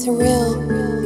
surreal.